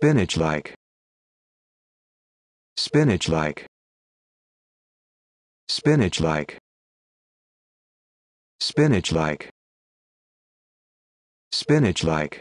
spinach-like. Spinach-like. Spinach-like. Spinach-like. Spinach-like.